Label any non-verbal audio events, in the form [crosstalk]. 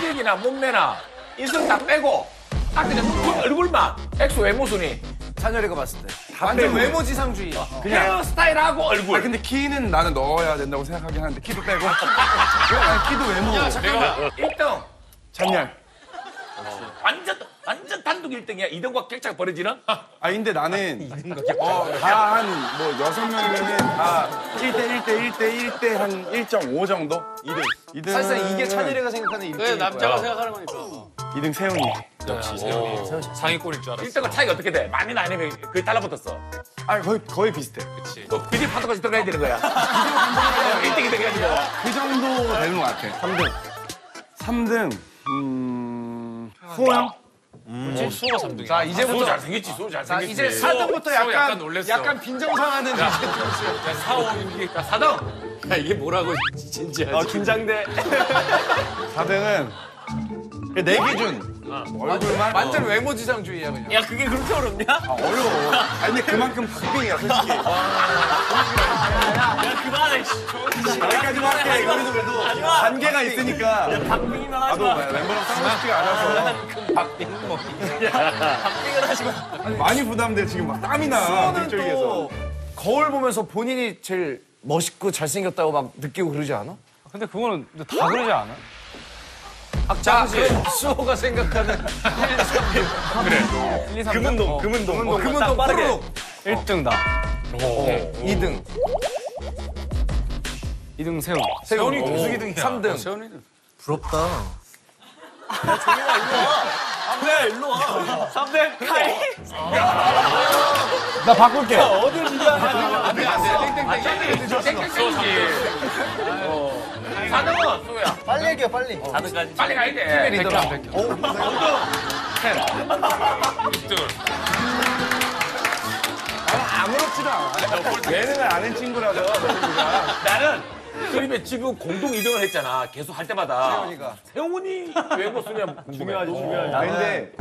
체격이나 몸매나 인성 다 빼고 딱 그냥 그 얼굴만 엑소 외모 순위 찬열이가 봤을 때. 완전 외모 지상주의. 헤어스타일하고 얼굴 아 근데 키는 나는 넣어야 된다고 생각하긴 하는데 키도 빼고. [laughs] 아니, 키도 외모. 내가 1등 찬열. 완전 완전 단독 1등이야 2등과 격차가 벌어지는 아 근데 나는 어, 다한뭐 여섯 명이면은 다 1대 1대 1대 1대 한 1.5 정도? 2등. 2등. 사실상 이게 찬열이가 생각하는 1등일 그래, 남자가 생각하는 거니까. 2등 세훈이. 상위권일 줄 알았어. 1등과 차이가 어떻게 돼? 많이는 아니면 거의 달라붙었어 아 거의 거의 비슷해. 너 비디 판도까지 들어가야 되는 거야 [laughs] 1등이 돼가지고 그 정도 되는 것 같아. 3등. 3등. 음. 수호 형? 수호가 3등이야. 자, 수호 이제부터. 잘생겼지 수호 자, 잘생겼지 이제 4등부터 약간, 약간 놀랬어. 약간 빈정상하는 이제. 사오는 자 4등 야, 이게 뭐라고 진지하지? 어, 긴장돼. 4등은 내 기준. 얼굴만 완전 외모 지상주의야, 그냥. 야, 그게 그렇게 어렵냐? 아, 어려워. 아니 근데 그만큼 박빙이야 솔직히. 야, 그만 단계가 있으니까. 박빙이만 하지 나도 마. 멤버랑 싸우고 싶지가 않아서. 박빙을 하지 마. 많이 부담돼 지금 막 땀이 나. 수호는 거울 보면서 본인이 제일 멋있고 잘생겼다고 막 느끼고 그러지 않아? 근데 그거는 다 그러지 않아? 자, 그럼 수호가 생각하는 [laughs] 금은동, 금은동. 어, 금은동 딱 빠르게. 푸르륵 1등 나. 2등, 2등 세훈. 세훈이 계속 2등이야. 3등, 세훈이는. 삼대 일로 와. 삼대 카이. 나 바꿀게. 어딜 네가 사등은 수호야 빨리 얘기해, 빨리. 4등까지. 빨리 가야 돼 리더라. 아무렇지도 않아. 예능을 아는 친구라서. 나는 그림에 지금 공동 2등을 했잖아 계속 할 때마다 세훈이가. 세훈이 외모 순위 궁금해 [laughs] 중요하지, 중요하지. 아 근데